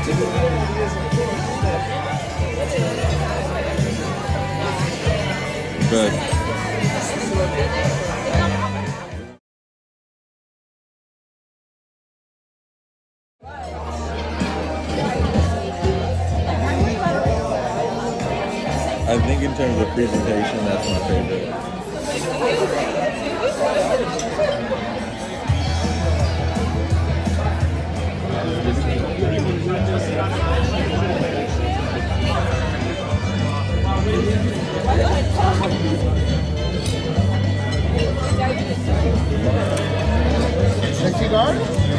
Back. I think in terms of presentation, that's my favorite. Sexy guard?